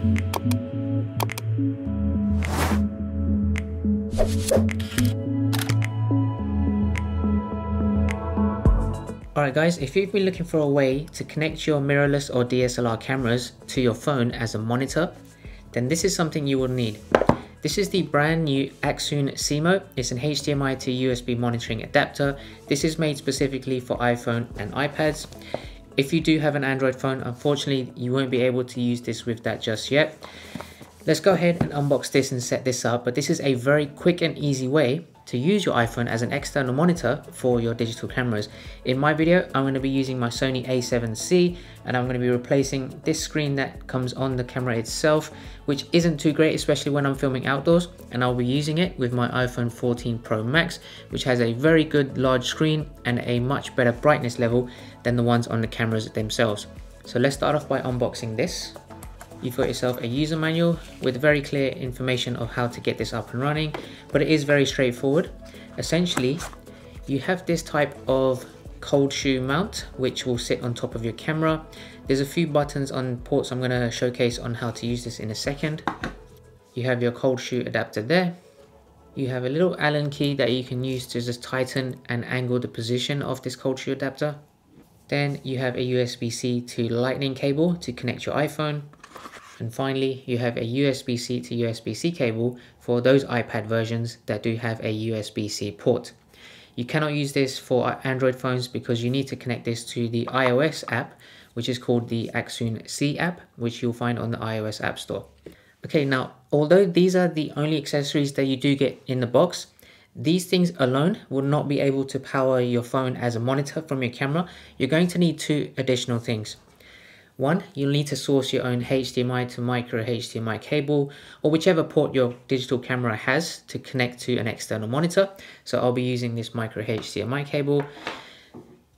Alright guys, if you've been looking for a way to connect your mirrorless or DSLR cameras to your phone as a monitor, then this is something you will need. This is the brand new Accsoon SeeMo. It's an HDMI to USB monitoring adapter. This is made specifically for iPhone and iPads. If you do have an Android phone, unfortunately, you won't be able to use this with that just yet. Let's go ahead and unbox this and set this up, but this is a very quick and easy way to use your iPhone as an external monitor for your digital cameras. In my video, I'm going to be using my Sony a7C and I'm going to be replacing this screen that comes on the camera itself, which isn't too great, especially when I'm filming outdoors. And I'll be using it with my iPhone 14 Pro Max, which has a very good large screen and a much better brightness level than the ones on the cameras themselves. So let's start off by unboxing this. You've got yourself a user manual with very clear information of how to get this up and running, but it is very straightforward. Essentially, you have this type of cold shoe mount, which will sit on top of your camera. There's a few buttons on ports I'm gonna showcase on how to use this in a second. You have your cold shoe adapter there. You have a little Allen key that you can use to just tighten and angle the position of this cold shoe adapter. Then you have a USB-C to lightning cable to connect your iPhone. And finally, you have a USB-C to USB-C cable for those iPad versions that do have a USB-C port. You cannot use this for Android phones because you need to connect this to the iOS app, which is called the Accsoon SEE app, which you'll find on the iOS App Store. Okay, now, although these are the only accessories that you do get in the box, these things alone will not be able to power your phone as a monitor from your camera. You're going to need two additional things. One, you'll need to source your own HDMI to micro HDMI cable or whichever port your digital camera has to connect to an external monitor. So I'll be using this micro HDMI cable.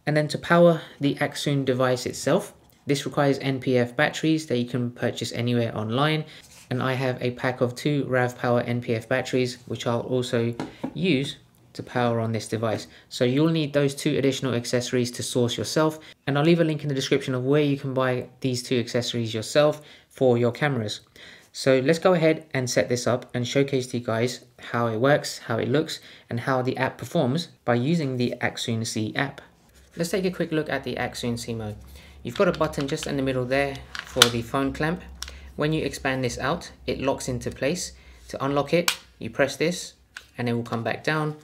And then to power the Accsoon device itself, this requires NPF batteries that you can purchase anywhere online. And I have a pack of two RAV Power NPF batteries, which I'll also use to power on this device. So you'll need those two additional accessories to source yourself and I'll leave a link in the description of where you can buy these two accessories yourself for your cameras. So let's go ahead and set this up and showcase to you guys how it works, how it looks and how the app performs by using the Accsoon SEE app. Let's take a quick look at the Accsoon SeeMo. You've got a button just in the middle there for the phone clamp. When you expand this out, it locks into place. To unlock it, you press this and it will come back down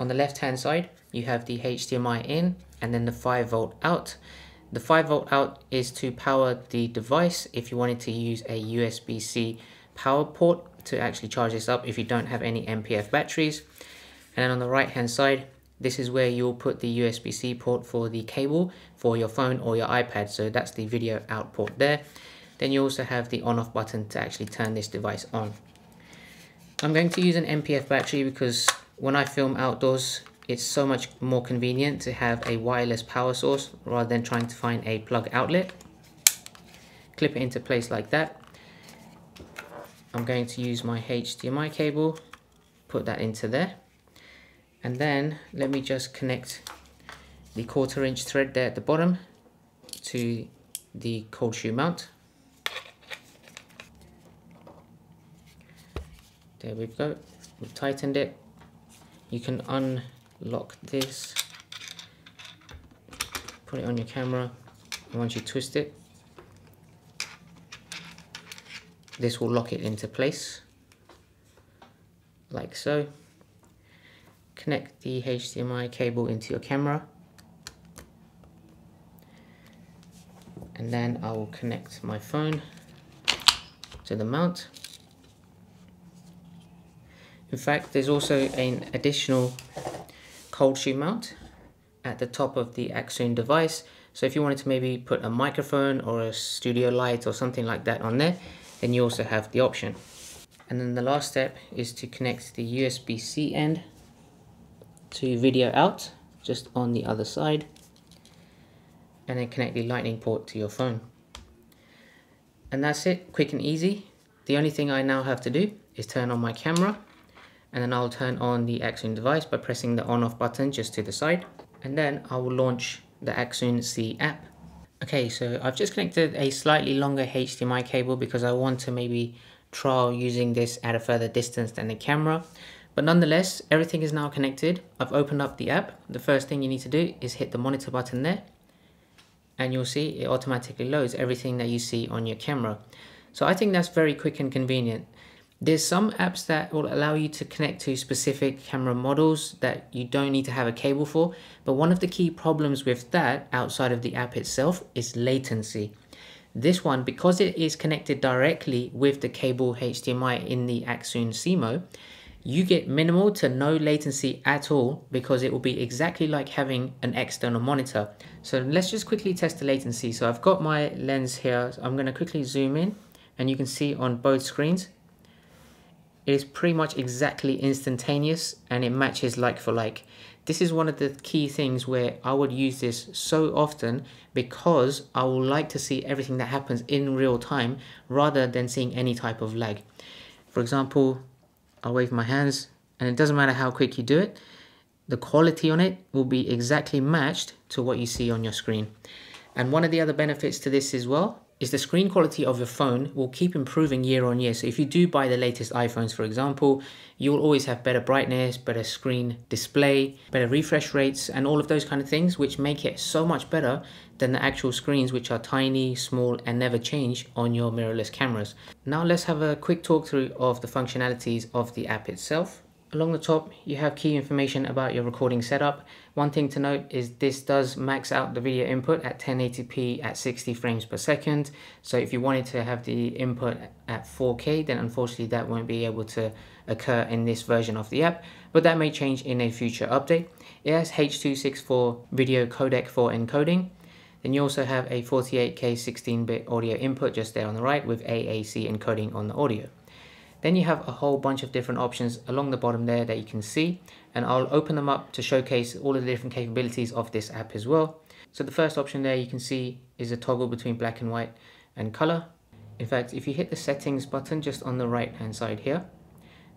on the left hand side, you have the HDMI in and then the 5 volt out. The 5 volt out is to power the device if you wanted to use a USB-C power port to actually charge this up if you don't have any NP-F batteries. And then on the right hand side, this is where you'll put the USB-C port for the cable for your phone or your iPad. So that's the video out port there. Then you also have the on off button to actually turn this device on. I'm going to use an NP-F battery because when I film outdoors, it's so much more convenient to have a wireless power source rather than trying to find a plug outlet. Clip it into place like that. I'm going to use my HDMI cable, put that into there. And then let me just connect the quarter inch thread there at the bottom to the cold shoe mount. There we go, we've tightened it you can unlock this. Put it on your camera. And once you twist it this will lock it into place. Like so. Connect the HDMI cable into your camera. And then I will connect my phone to the mount in fact, there's also an additional cold shoe mount at the top of the Accsoon device. So if you wanted to maybe put a microphone or a studio light or something like that on there, then you also have the option. And then the last step is to connect the USB-C end to video out, just on the other side. And then connect the lightning port to your phone. And that's it, quick and easy. The only thing I now have to do is turn on my camera and then I'll turn on the Accsoon device by pressing the on off button just to the side and then I will launch the Accsoon SEE app. Okay, so I've just connected a slightly longer HDMI cable because I want to maybe trial using this at a further distance than the camera. But nonetheless, everything is now connected. I've opened up the app. The first thing you need to do is hit the monitor button there. And you'll see it automatically loads everything that you see on your camera. So I think that's very quick and convenient. There's some apps that will allow you to connect to specific camera models that you don't need to have a cable for. But one of the key problems with that outside of the app itself is latency. This one, because it is connected directly with the cable HDMI in the Accsoon SeeMo, you get minimal to no latency at all because it will be exactly like having an external monitor. So let's just quickly test the latency. So I've got my lens here. I'm going to quickly zoom in and you can see on both screens is pretty much exactly instantaneous and it matches like for like. This is one of the key things where I would use this so often because I would like to see everything that happens in real time rather than seeing any type of lag. For example, I'll wave my hands and it doesn't matter how quick you do it, the quality on it will be exactly matched to what you see on your screen. And one of the other benefits to this as well is the screen quality of your phone will keep improving year on year. So if you do buy the latest iPhones, for example, you will always have better brightness, better screen display, better refresh rates, and all of those kind of things, which make it so much better than the actual screens, which are tiny, small, and never change on your mirrorless cameras. Now let's have a quick talk through of the functionalities of the app itself. Along the top, you have key information about your recording setup. One thing to note is this does max out the video input at 1080p at 60 frames per second. So if you wanted to have the input at 4K, then unfortunately that won't be able to occur in this version of the app, but that may change in a future update. It has H.264 video codec for encoding. Then you also have a 48K 16-bit audio input just there on the right with AAC encoding on the audio. Then you have a whole bunch of different options along the bottom there that you can see and I'll open them up to showcase all of the different capabilities of this app as well. So the first option there you can see is a toggle between black and white and color. In fact, if you hit the settings button just on the right hand side here,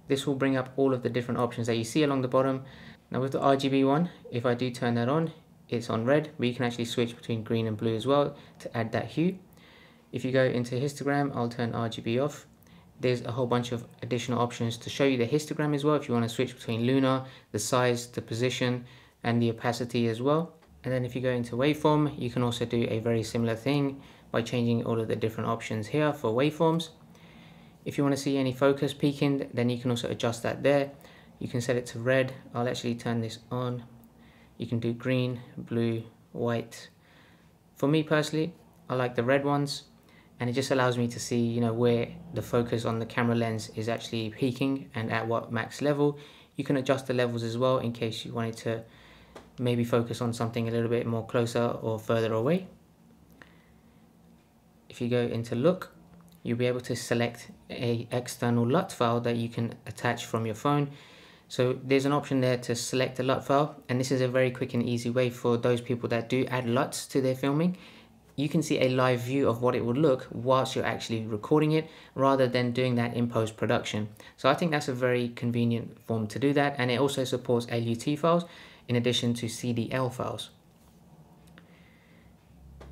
this will bring up all of the different options that you see along the bottom. Now with the RGB one, if I do turn that on, it's on red, but you can actually switch between green and blue as well to add that hue. If you go into histogram, I'll turn RGB off there's a whole bunch of additional options to show you the histogram as well if you want to switch between luma, the size, the position and the opacity as well. And then if you go into waveform, you can also do a very similar thing by changing all of the different options here for waveforms. If you want to see any focus peaking, then you can also adjust that there. You can set it to red. I'll actually turn this on. You can do green, blue, white. For me personally, I like the red ones and it just allows me to see you know where the focus on the camera lens is actually peaking and at what max level. You can adjust the levels as well in case you wanted to maybe focus on something a little bit more closer or further away. If you go into look you'll be able to select a external LUT file that you can attach from your phone. So there's an option there to select a LUT file and this is a very quick and easy way for those people that do add LUTs to their filming you can see a live view of what it would look whilst you're actually recording it rather than doing that in post-production. So I think that's a very convenient form to do that and it also supports LUT files in addition to CDL files.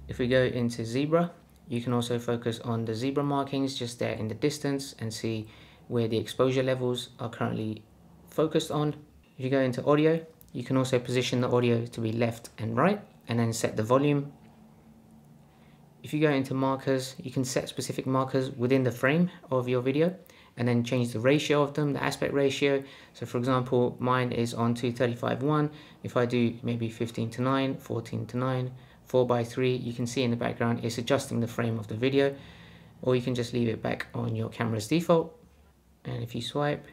If we go into Zebra, you can also focus on the zebra markings just there in the distance and see where the exposure levels are currently focused on. If you go into audio, you can also position the audio to be left and right and then set the volume if you go into markers, you can set specific markers within the frame of your video and then change the ratio of them, the aspect ratio. So for example, mine is on 235.1. If I do maybe 15 to 9, 14 to 9, 4 by 3, you can see in the background it's adjusting the frame of the video or you can just leave it back on your camera's default. And if you swipe,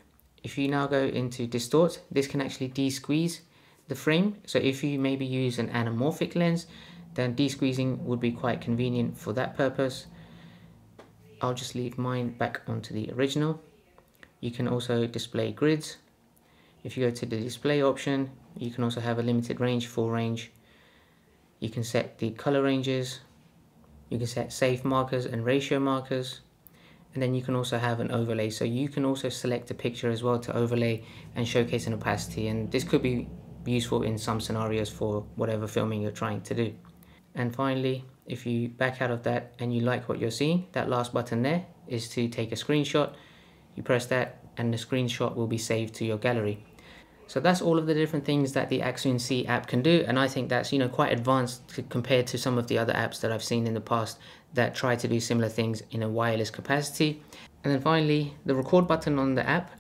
if you now go into distort, this can actually de-squeeze the frame. So if you maybe use an anamorphic lens, then de-squeezing would be quite convenient for that purpose. I'll just leave mine back onto the original. You can also display grids. If you go to the display option, you can also have a limited range, full range. You can set the color ranges. You can set safe markers and ratio markers. And then you can also have an overlay. So you can also select a picture as well to overlay and showcase an opacity. And this could be useful in some scenarios for whatever filming you're trying to do. And finally, if you back out of that and you like what you're seeing, that last button there is to take a screenshot. You press that and the screenshot will be saved to your gallery. So that's all of the different things that the Accsoon SEE app can do and I think that's you know quite advanced compared to some of the other apps that I've seen in the past that try to do similar things in a wireless capacity. And then finally, the record button on the app.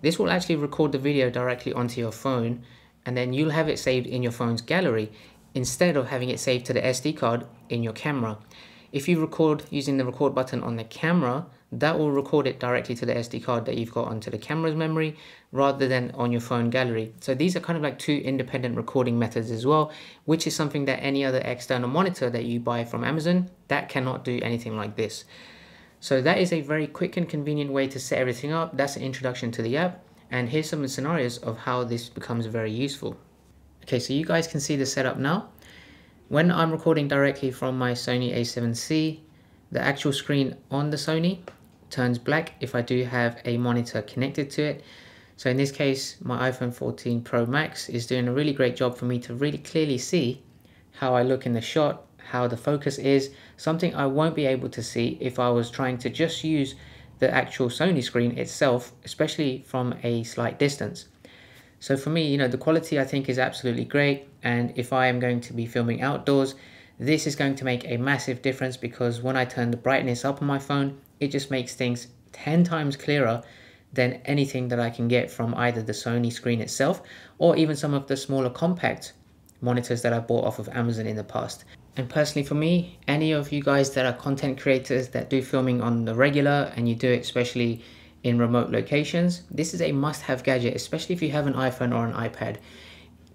This will actually record the video directly onto your phone and then you'll have it saved in your phone's gallery instead of having it saved to the SD card in your camera. If you record using the record button on the camera, that will record it directly to the SD card that you've got onto the camera's memory rather than on your phone gallery. So these are kind of like two independent recording methods as well, which is something that any other external monitor that you buy from Amazon, that cannot do anything like this. So that is a very quick and convenient way to set everything up. That's an introduction to the app. And here's some scenarios of how this becomes very useful. Okay, so you guys can see the setup now. When I'm recording directly from my Sony a7C, the actual screen on the Sony turns black if I do have a monitor connected to it. So in this case, my iPhone 14 Pro Max is doing a really great job for me to really clearly see how I look in the shot, how the focus is, something I won't be able to see if I was trying to just use the actual Sony screen itself, especially from a slight distance. So for me, you know, the quality I think is absolutely great. And if I am going to be filming outdoors, this is going to make a massive difference because when I turn the brightness up on my phone, it just makes things 10 times clearer than anything that I can get from either the Sony screen itself or even some of the smaller compact monitors that I bought off of Amazon in the past. And personally for me, any of you guys that are content creators that do filming on the regular and you do it especially in remote locations, this is a must-have gadget, especially if you have an iPhone or an iPad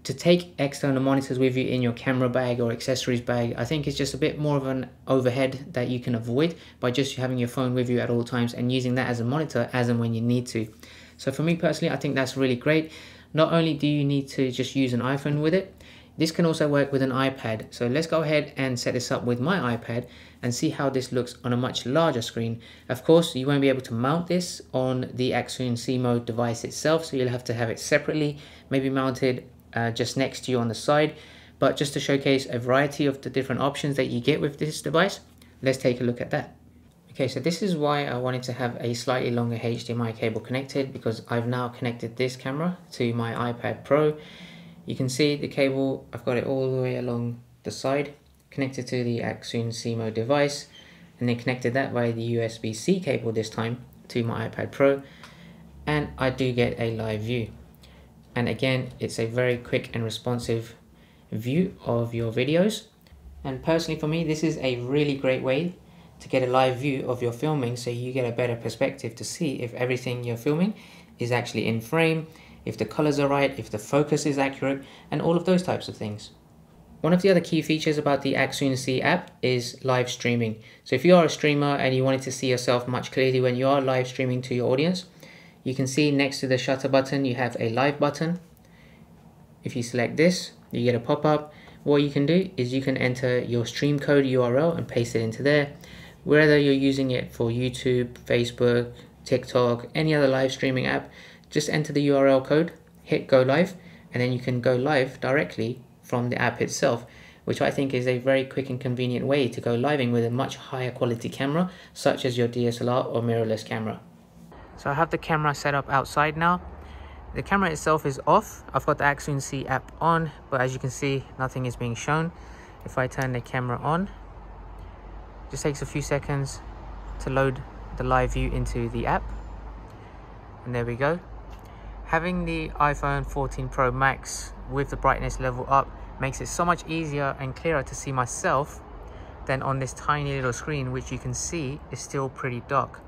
to take external monitors with you in your camera bag or accessories bag, I think it's just a bit more of an overhead that you can avoid by just having your phone with you at all times and using that as a monitor as and when you need to. So for me personally, I think that's really great. Not only do you need to just use an iPhone with it, this can also work with an iPad. So let's go ahead and set this up with my iPad and see how this looks on a much larger screen. Of course, you won't be able to mount this on the Accsoon SeeMo device itself, so you'll have to have it separately, maybe mounted uh, just next to you on the side. But just to showcase a variety of the different options that you get with this device, let's take a look at that. Okay, so this is why I wanted to have a slightly longer HDMI cable connected because I've now connected this camera to my iPad Pro. You can see the cable, I've got it all the way along the side, connected to the Accsoon SeeMo device, and then connected that via the USB-C cable this time to my iPad Pro, and I do get a live view. And again it's a very quick and responsive view of your videos. And personally for me this is a really great way to get a live view of your filming so you get a better perspective to see if everything you're filming is actually in frame if the colors are right if the focus is accurate and all of those types of things one of the other key features about the Accsoon SEE app is live streaming. So if you are a streamer and you wanted to see yourself much clearly when you are live streaming to your audience, you can see next to the shutter button you have a live button. If you select this, you get a pop-up. What you can do is you can enter your stream code URL and paste it into there. Whether you're using it for YouTube, Facebook, TikTok, any other live streaming app, just enter the URL code, hit go live, and then you can go live directly from the app itself which I think is a very quick and convenient way to go living with a much higher quality camera, such as your DSLR or mirrorless camera. So I have the camera set up outside now. The camera itself is off. I've got the Accsoon SEE app on, but as you can see, nothing is being shown. If I turn the camera on, just takes a few seconds to load the live view into the app. And there we go. Having the iPhone 14 Pro Max with the brightness level up makes it so much easier and clearer to see myself than on this tiny little screen, which you can see is still pretty dark.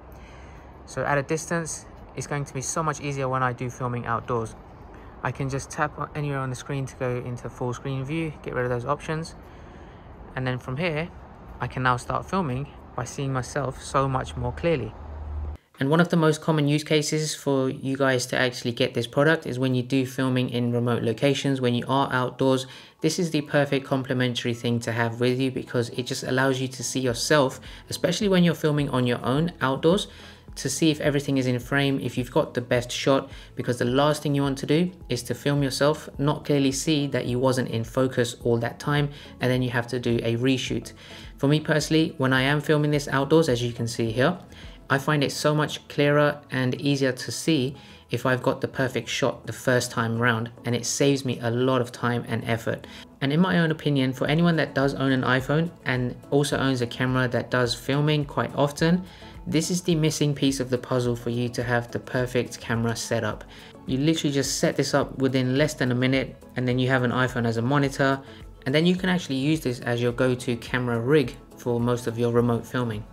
So at a distance, it's going to be so much easier when I do filming outdoors. I can just tap anywhere on the screen to go into full screen view, get rid of those options. And then from here, I can now start filming by seeing myself so much more clearly. And one of the most common use cases for you guys to actually get this product is when you do filming in remote locations, when you are outdoors. This is the perfect complementary thing to have with you because it just allows you to see yourself, especially when you're filming on your own outdoors to see if everything is in frame, if you've got the best shot, because the last thing you want to do is to film yourself, not clearly see that you wasn't in focus all that time, and then you have to do a reshoot. For me personally, when I am filming this outdoors, as you can see here, I find it so much clearer and easier to see if I've got the perfect shot the first time around and it saves me a lot of time and effort. And in my own opinion, for anyone that does own an iPhone and also owns a camera that does filming quite often, this is the missing piece of the puzzle for you to have the perfect camera setup. You literally just set this up within less than a minute and then you have an iPhone as a monitor and then you can actually use this as your go-to camera rig for most of your remote filming.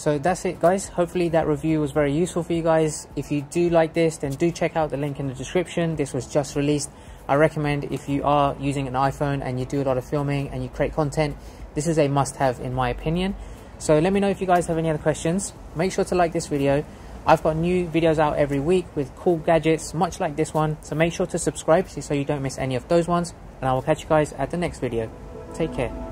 So that's it guys, hopefully that review was very useful for you guys. If you do like this then do check out the link in the description, this was just released. I recommend if you are using an iPhone and you do a lot of filming and you create content, this is a must have in my opinion. So let me know if you guys have any other questions. Make sure to like this video. I've got new videos out every week with cool gadgets, much like this one. So make sure to subscribe so you don't miss any of those ones. And I will catch you guys at the next video. Take care.